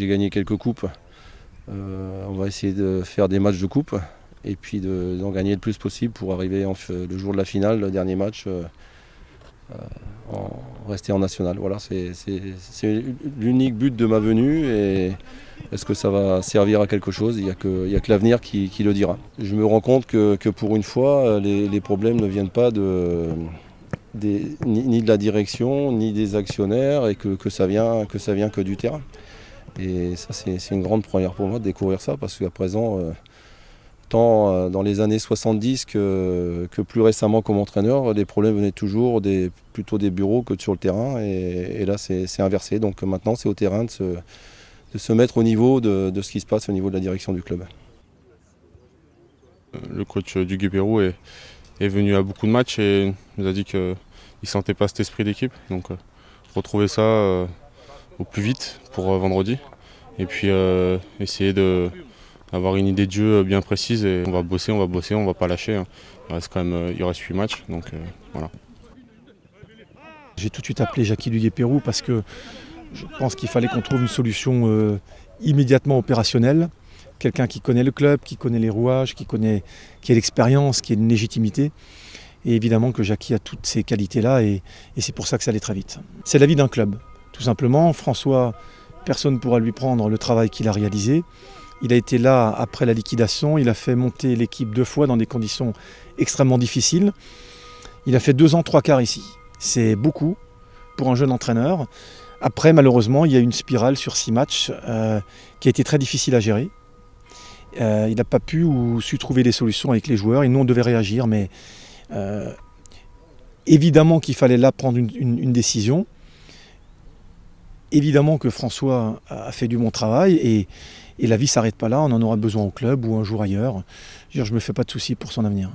J'ai gagné quelques coupes. Euh, on va essayer de faire des matchs de coupe et puis d'en gagner le plus possible pour arriver le jour de la finale, le dernier match, euh, en, rester en national. Voilà, c'est l'unique but de ma venue et est-ce que ça va servir à quelque chose? Il n'y a que, l'avenir qui, le dira. Je me rends compte que, pour une fois, les, problèmes ne viennent pas de, ni, de la direction, ni des actionnaires et que ça vient que du terrain. Et ça, c'est une grande première pour moi de découvrir ça parce qu'à présent, euh, tant euh, dans les années 70 que, plus récemment comme entraîneur, les problèmes venaient toujours plutôt des bureaux que sur le terrain. Et, là, c'est inversé. Donc maintenant, c'est au terrain de se, mettre au niveau de, ce qui se passe au niveau de la direction du club. Le coach du Guépérou est, est venu à beaucoup de matchs et nous a dit qu'il ne sentait pas cet esprit d'équipe. Donc euh, retrouver ça au plus vite pour vendredi et puis essayer d'avoir une idée de jeu bien précise et on va bosser, on va bosser, on va pas lâcher. Hein. Il reste quand même il reste 8 matchs donc voilà. J'ai tout de suite appelé Jackie Duguay-Pérou parce que je pense qu'il fallait qu'on trouve une solution immédiatement opérationnelle. Quelqu'un qui connaît le club, qui connaît les rouages, qui connaît, qui a l'expérience, qui a une légitimité. Et évidemment que Jackie a toutes ces qualités-là et, et c'est pour ça que ça allait très vite. C'est la vie d'un club. Tout simplement, François, personne ne pourra lui prendre le travail qu'il a réalisé. Il a été là après la liquidation, il a fait monter l'équipe deux fois dans des conditions extrêmement difficiles. Il a fait deux ans, trois quarts ici. C'est beaucoup pour un jeune entraîneur. Après, malheureusement, il y a une spirale sur six matchs euh, qui a été très difficile à gérer. Euh, il n'a pas pu ou su trouver des solutions avec les joueurs et nous, on devait réagir. Mais euh, évidemment qu'il fallait là prendre une décision. Évidemment que François a fait du bon travail et, la vie s'arrête pas là, on en aura besoin au club ou un jour ailleurs. Je ne me fais pas de soucis pour son avenir.